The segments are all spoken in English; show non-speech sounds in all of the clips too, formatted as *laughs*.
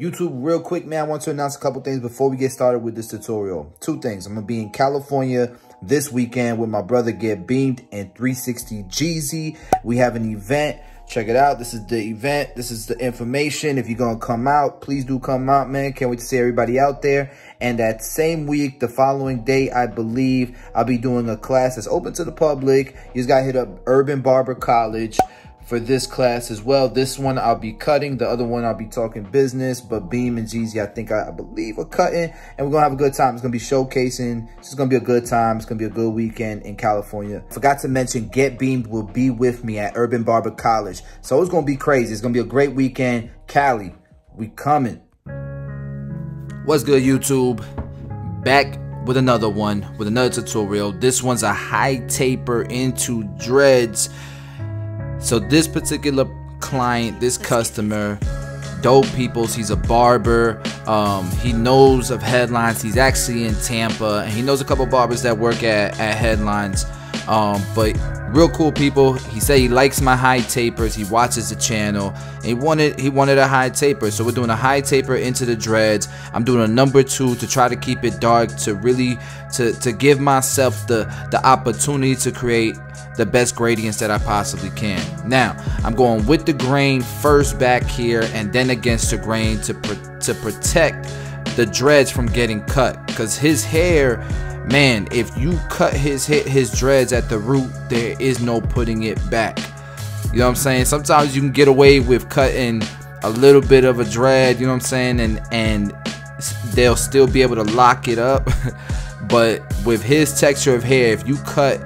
YouTube, real quick, man, I want to announce a couple things before we get started with this tutorial. Two things. I'm going to be in California this weekend with my brother Get Beamed and 360 Jeezy. We have an event. Check it out. This is the event. This is the information. If you're going to come out, please do come out, man. Can't wait to see everybody out there. And that same week, the following day, I believe, I'll be doing a class that's open to the public. You just got to hit up Urban Barber College for this class as well. This one I'll be cutting. The other one I'll be talking business. But Beam and Jeezy, I think I, I believe are cutting. And we're going to have a good time. It's going to be showcasing. It's going to be a good time. It's going to be a good weekend in California. Forgot to mention, Get Beamed will be with me at Urban Barber College. So it's going to be crazy. It's going to be a great weekend. Cali, we coming. What's good, YouTube? Back with another one, with another tutorial. This one's a high taper into dreads. So this particular client, this customer, dope peoples, he's a barber. Um, he knows of headlines. He's actually in Tampa, and he knows a couple barbers that work at, at headlines. Um, but real cool people. He said he likes my high tapers. He watches the channel. he wanted he wanted a high taper. So we're doing a high taper into the dreads. I'm doing a number two to try to keep it dark to really to to give myself the the opportunity to create the best gradients that I possibly can. Now, I'm going with the grain first back here and then against the grain to, to protect the dreads from getting cut. Because his hair, man, if you cut his, hit his dreads at the root, there is no putting it back. You know what I'm saying? Sometimes you can get away with cutting a little bit of a dread, you know what I'm saying? And, and they'll still be able to lock it up. *laughs* but with his texture of hair, if you cut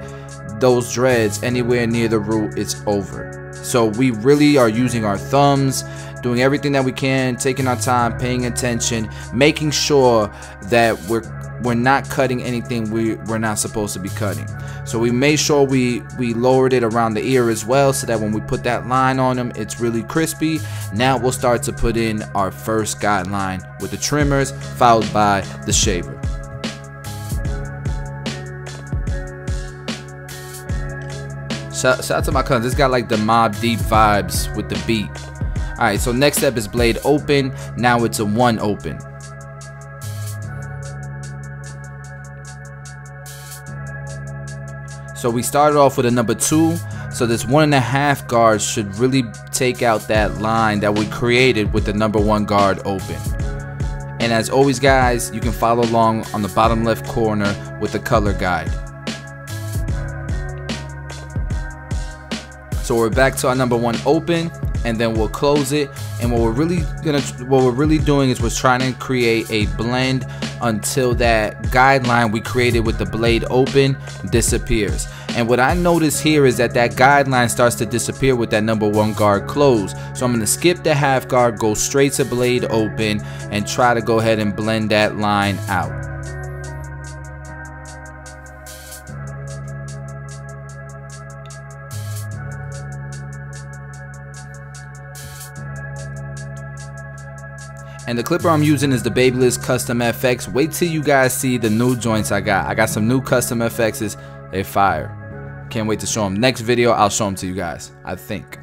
those dreads anywhere near the root, it's over. So we really are using our thumbs, doing everything that we can, taking our time, paying attention, making sure that we're we're not cutting anything we, we're not supposed to be cutting. So we made sure we, we lowered it around the ear as well so that when we put that line on them, it's really crispy. Now we'll start to put in our first guideline with the trimmers followed by the shaver. Shout, shout out to my cousin. This got like the Mobb Deep vibes with the beat. All right, so next step is blade open. Now it's a one open. So we started off with a number two. So this one and a half guard should really take out that line that we created with the number one guard open. And as always guys, you can follow along on the bottom left corner with the color guide. So we're back to our number one open and then we'll close it. And what we're really gonna what we're really doing is we're trying to create a blend until that guideline we created with the blade open disappears. And what I notice here is that that guideline starts to disappear with that number one guard closed. So I'm going to skip the half guard, go straight to blade open, and try to go ahead and blend that line out. And the clipper I'm using is the Babyliss Custom FX. Wait till you guys see the new joints I got. I got some new custom FXs. They fire. Can't wait to show them. Next video, I'll show them to you guys. I think.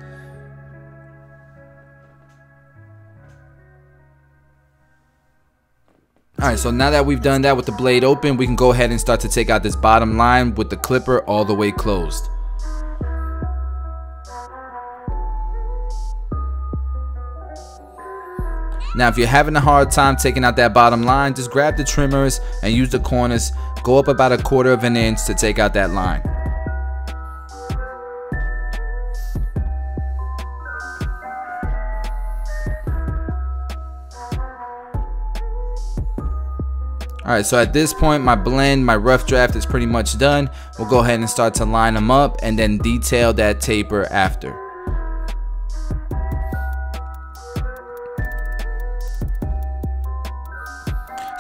Alright, so now that we've done that with the blade open, we can go ahead and start to take out this bottom line with the clipper all the way closed. Now, if you're having a hard time taking out that bottom line, just grab the trimmers and use the corners. Go up about a quarter of an inch to take out that line. Alright, so at this point, my blend, my rough draft is pretty much done. We'll go ahead and start to line them up and then detail that taper after.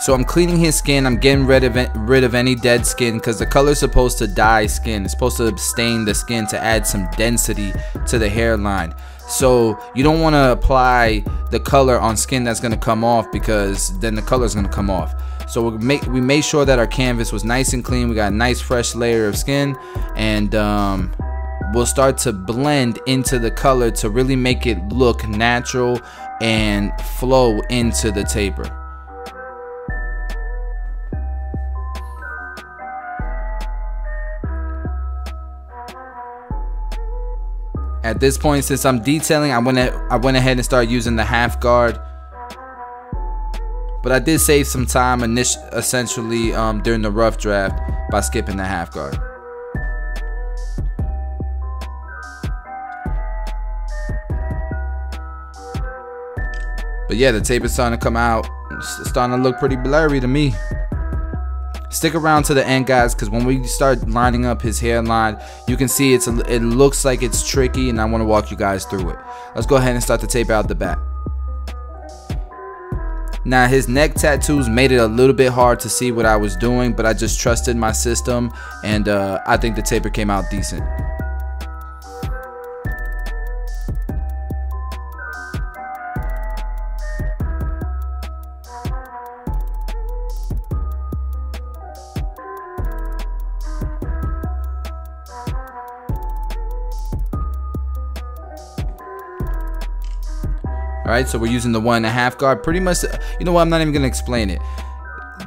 So I'm cleaning his skin. I'm getting rid of it, rid of any dead skin because the color is supposed to dye skin. It's supposed to stain the skin to add some density to the hairline. So you don't want to apply the color on skin that's going to come off because then the color is going to come off. So we make we made sure that our canvas was nice and clean. We got a nice fresh layer of skin and um, will start to blend into the color to really make it look natural and flow into the taper. At this point, since I'm detailing, I went, I went ahead and started using the half guard. But I did save some time essentially um, during the rough draft by skipping the half guard. But yeah, the tape is starting to come out. It's starting to look pretty blurry to me. Stick around to the end, guys, because when we start lining up his hairline, you can see it's a, it looks like it's tricky, and I want to walk you guys through it. Let's go ahead and start the tape out the back. Now his neck tattoos made it a little bit hard to see what I was doing, but I just trusted my system, and uh, I think the taper came out decent. All right so we're using the one and a half guard. Pretty much you know what? I'm not even gonna explain it.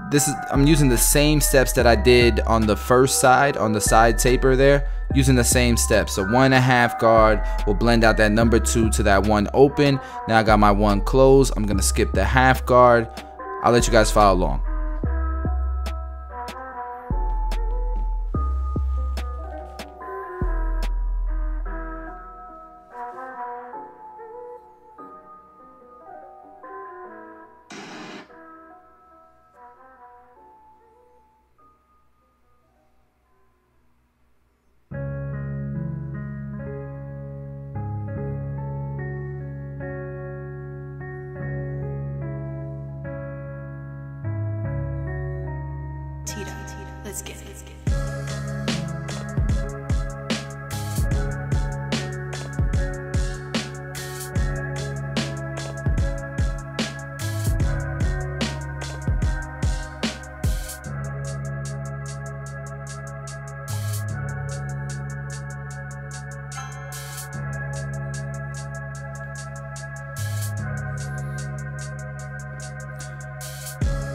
This is i'm using the same steps that i did on the first side on the side taper there using the same steps. So one and a half guard will blend out that number two to that one open. Now i got my one close. I'm gonna skip the half guard. I'll let you guys follow along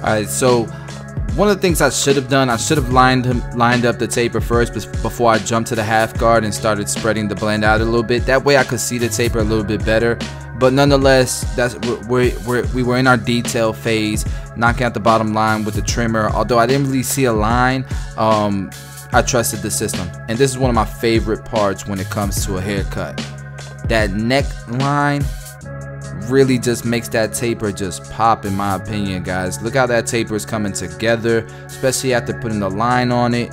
All right, so one of the things I should have done, I should have lined him, lined up the taper first before I jumped to the half guard and started spreading the blend out a little bit. That way I could see the taper a little bit better. But nonetheless, that's we're, we were in our detail phase, knocking out the bottom line with the trimmer. Although I didn't really see a line, um, I trusted the system. And this is one of my favorite parts when it comes to a haircut. That neck line really just makes that taper just pop in my opinion guys. Look how that taper is coming together especially after putting the line on it.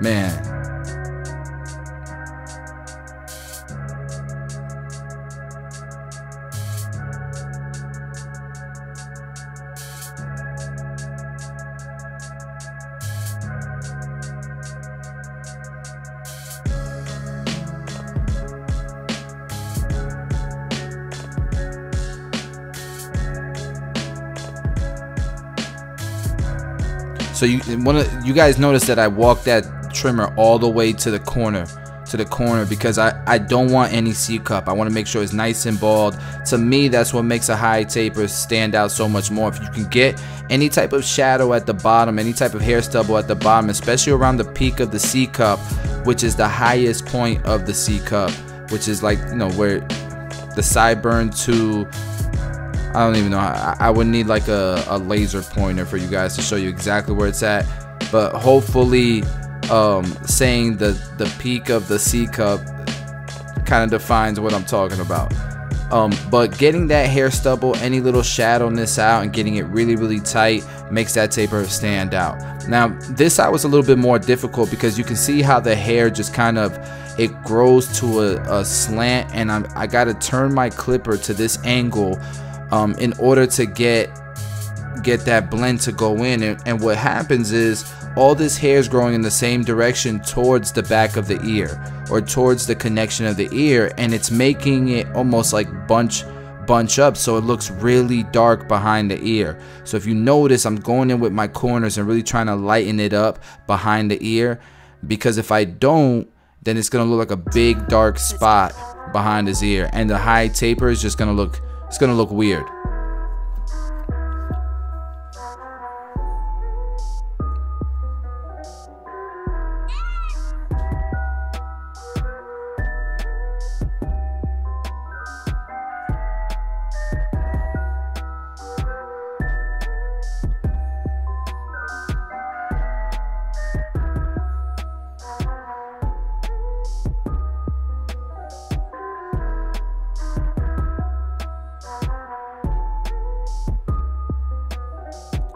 Man So you one of you guys notice that I walked that trimmer all the way to the corner to the corner because I, I don't want any C cup. I want to make sure it's nice and bald. To me, that's what makes a high taper stand out so much more. If you can get any type of shadow at the bottom, any type of hair stubble at the bottom, especially around the peak of the C cup, which is the highest point of the C cup, which is like, you know, where the sideburn to I don't even know. I, I would need like a, a laser pointer for you guys to show you exactly where it's at. But hopefully, um, saying the the peak of the C cup kind of defines what I'm talking about. Um, but getting that hair stubble, any little shadowiness out, and getting it really, really tight makes that taper stand out. Now, this side was a little bit more difficult because you can see how the hair just kind of it grows to a, a slant, and I'm, I got to turn my clipper to this angle um, in order to get get that blend to go in. And, and what happens is all this hair is growing in the same direction towards the back of the ear or towards the connection of the ear. And it's making it almost like bunch bunch up. So it looks really dark behind the ear. So if you notice I'm going in with my corners and really trying to lighten it up behind the ear. Because if I don't then it's gonna look like a big dark spot behind his ear. And the high taper is just gonna look, it's gonna look weird.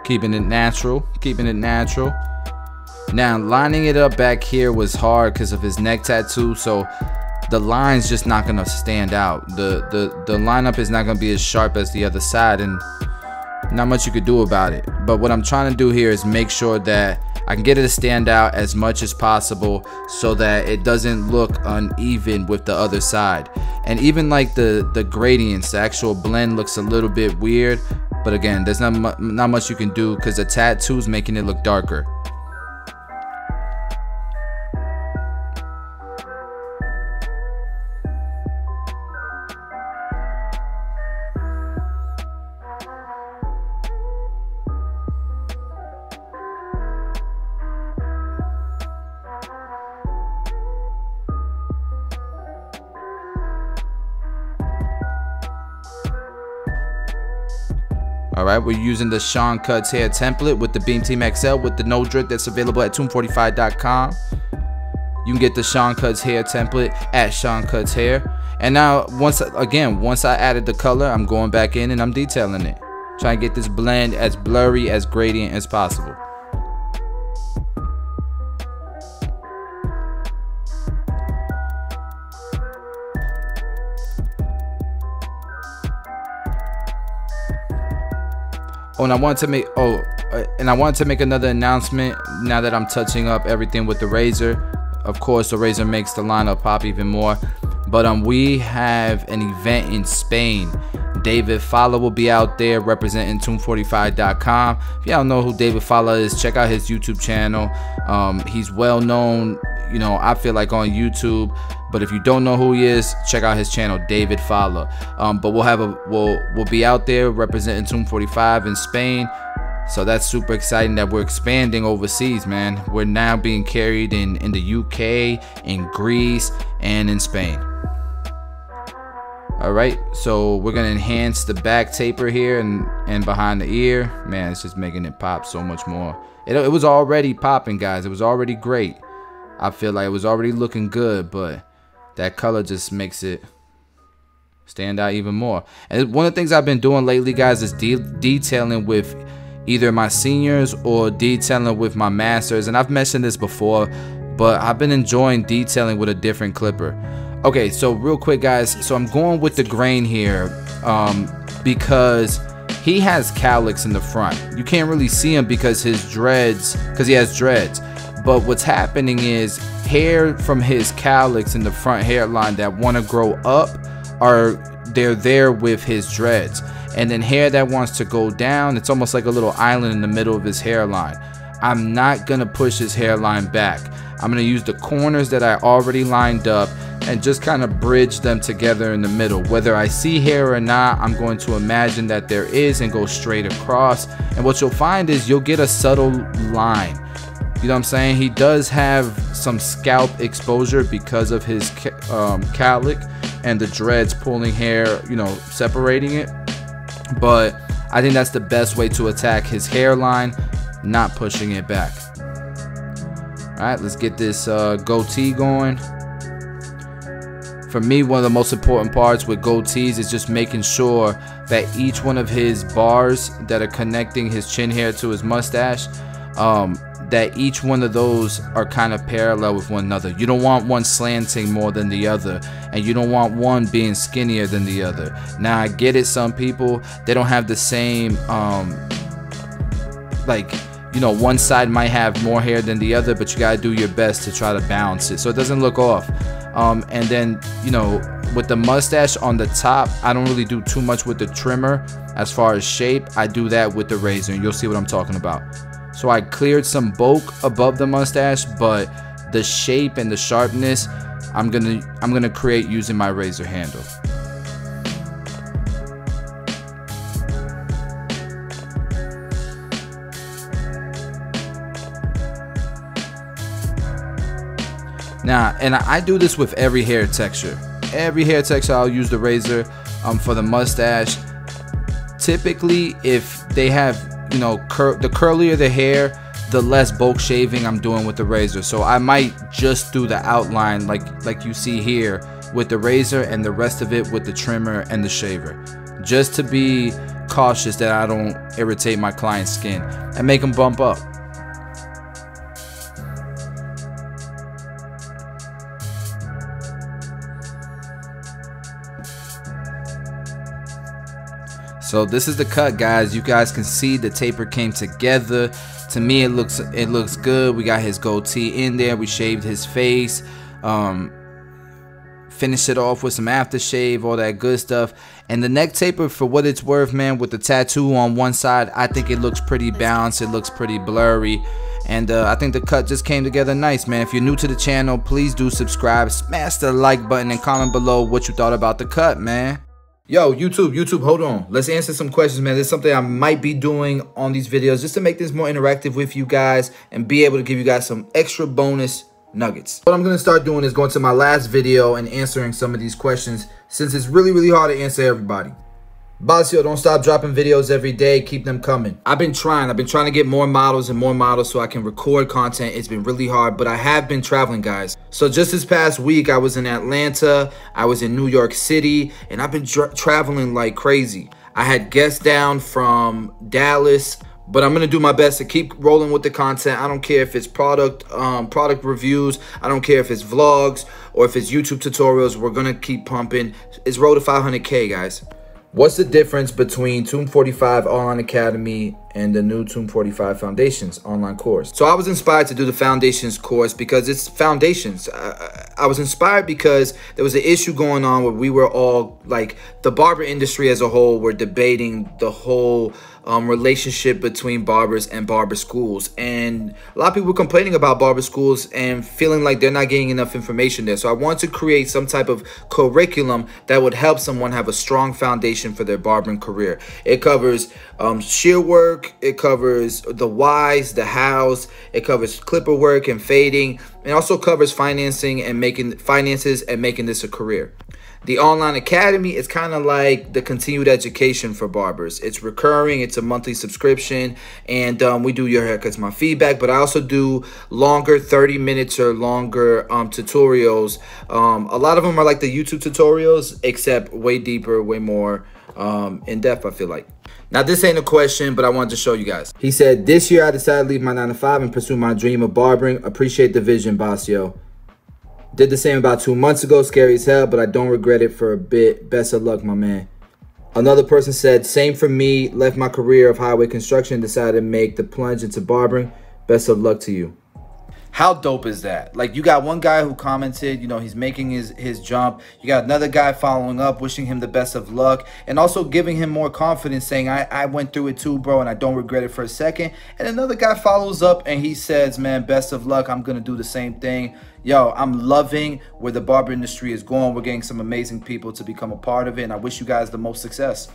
Keeping it natural, keeping it natural. Now, lining it up back here was hard because of his neck tattoo, so the line's just not gonna stand out. The the the lineup is not gonna be as sharp as the other side, and not much you could do about it. But what I'm trying to do here is make sure that I can get it to stand out as much as possible so that it doesn't look uneven with the other side. And even like the the gradients, the actual blend looks a little bit weird but again, there's not, mu not much you can do because the tattoo's making it look darker. We're using the Sean Cuts hair template with the Beam Team XL with the no drip that's available at tomb45.com. You can get the Sean Cuts hair template at Sean Cuts hair. And now, once again, once I added the color, I'm going back in and I'm detailing it. Trying to get this blend as blurry, as gradient as possible. Oh, and I wanted to make oh, uh, and I wanted to make another announcement now that I'm touching up everything with the razor. Of course, the razor makes the lineup pop even more. But um, we have an event in Spain. David Falla will be out there representing Tomb45.com. If y'all know who David Falla is, check out his YouTube channel. Um, he's well known, you know, I feel like on YouTube but if you don't know who he is, check out his channel, David Falla. Um, but we'll have a we'll we'll be out there representing Tomb 45 in Spain. So that's super exciting that we're expanding overseas, man. We're now being carried in in the UK, in Greece, and in Spain. All right, so we're gonna enhance the back taper here and and behind the ear. Man, it's just making it pop so much more. It, it was already popping, guys. It was already great. I feel like it was already looking good, but that color just makes it stand out even more. And one of the things I've been doing lately, guys, is de detailing with either my seniors or detailing with my masters. And I've mentioned this before, but I've been enjoying detailing with a different clipper. Okay, so real quick, guys. So I'm going with the grain here um, because he has cowlicks in the front. You can't really see him because his dreads, because he has dreads. But what's happening is hair from his cowlicks in the front hairline that want to grow up are they're there with his dreads. And then hair that wants to go down, it's almost like a little island in the middle of his hairline. I'm not gonna push his hairline back. I'm gonna use the corners that I already lined up and just kind of bridge them together in the middle. Whether I see hair or not, I'm going to imagine that there is and go straight across. And what you'll find is you'll get a subtle line. You know what I'm saying? He does have some scalp exposure because of his um, cowlick and the dreads pulling hair, you know, separating it. But I think that's the best way to attack his hairline, not pushing it back. All right, let's get this uh, goatee going. For me, one of the most important parts with goatees is just making sure that each one of his bars that are connecting his chin hair to his mustache um, that each one of those are kind of parallel with one another. You don't want one slanting more than the other, and you don't want one being skinnier than the other. Now, I get it, some people, they don't have the same, um, like, you know, one side might have more hair than the other, but you gotta do your best to try to balance it so it doesn't look off. Um, and then, you know, with the mustache on the top, I don't really do too much with the trimmer as far as shape. I do that with the razor, and you'll see what I'm talking about. So I cleared some bulk above the mustache, but the shape and the sharpness I'm gonna I'm gonna create using my razor handle. Now, and I do this with every hair texture. Every hair texture, I'll use the razor um, for the mustache. Typically, if they have, you know, cur the curlier the hair, the less bulk shaving I'm doing with the razor. So I might just do the outline like like you see here with the razor and the rest of it with the trimmer and the shaver. Just to be cautious that I don't irritate my client's skin and make them bump up. So this is the cut guys. You guys can see the taper came together. To me it looks it looks good. We got his goatee in there. We shaved his face. Um finish it off with some aftershave, all that good stuff. And the neck taper, for what it's worth, man, with the tattoo on one side, I think it looks pretty balanced. It looks pretty blurry. And uh, I think the cut just came together nice, man. If you're new to the channel, please do subscribe, smash the like button, and comment below what you thought about the cut, man. Yo, YouTube, YouTube, hold on. Let's answer some questions, man. There's something I might be doing on these videos just to make this more interactive with you guys and be able to give you guys some extra bonus nuggets. What I'm going to start doing is going to my last video and answering some of these questions since it's really, really hard to answer everybody. Bossio, don't stop dropping videos every day. Keep them coming. I've been trying. I've been trying to get more models and more models so I can record content. It's been really hard, but I have been traveling, guys. So just this past week, I was in Atlanta. I was in New York City, and I've been tra traveling like crazy. I had guests down from Dallas, but I'm gonna do my best to keep rolling with the content. I don't care if it's product um, product reviews. I don't care if it's vlogs or if it's YouTube tutorials. We're gonna keep pumping. It's road to 500k, guys. What's the difference between Tomb 45 Online Academy and the new Tomb 45 Foundations online course? So I was inspired to do the Foundations course because it's foundations. I, I was inspired because there was an issue going on where we were all like the barber industry as a whole were debating the whole um, relationship between barbers and barber schools. And a lot of people complaining about barber schools and feeling like they're not getting enough information there. So I want to create some type of curriculum that would help someone have a strong foundation for their barbering career. It covers um, shear work, it covers the whys, the hows, it covers clipper work and fading, and also covers financing and making finances and making this a career. The online academy is kind of like the continued education for barbers. It's recurring, it's a monthly subscription, and um, we do your haircuts, my feedback, but I also do longer 30 minutes or longer um, tutorials. Um, a lot of them are like the YouTube tutorials, except way deeper, way more um, in depth, I feel like. Now, this ain't a question, but I wanted to show you guys. He said, this year I decided to leave my 9 to 5 and pursue my dream of barbering. Appreciate the vision, Bossio. Did the same about two months ago. Scary as hell, but I don't regret it for a bit. Best of luck, my man. Another person said, same for me. Left my career of highway construction. Decided to make the plunge into barbering. Best of luck to you. How dope is that? Like you got one guy who commented, you know, he's making his his jump. You got another guy following up, wishing him the best of luck, and also giving him more confidence, saying, I, I went through it too, bro, and I don't regret it for a second. And another guy follows up and he says, Man, best of luck. I'm gonna do the same thing. Yo, I'm loving where the barber industry is going. We're getting some amazing people to become a part of it, and I wish you guys the most success.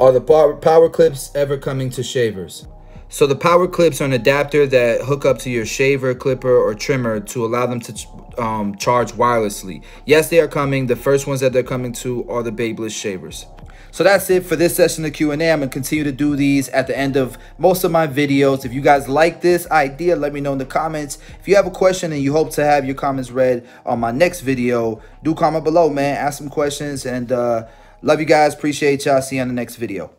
Are the power, power clips ever coming to shavers? So the power clips are an adapter that hook up to your shaver, clipper, or trimmer to allow them to um, charge wirelessly. Yes, they are coming. The first ones that they're coming to are the Babyliss shavers. So that's it for this session of Q&A. I'm going to continue to do these at the end of most of my videos. If you guys like this idea, let me know in the comments. If you have a question and you hope to have your comments read on my next video, do comment below, man. Ask some questions and uh, love you guys. Appreciate y'all. See you on the next video.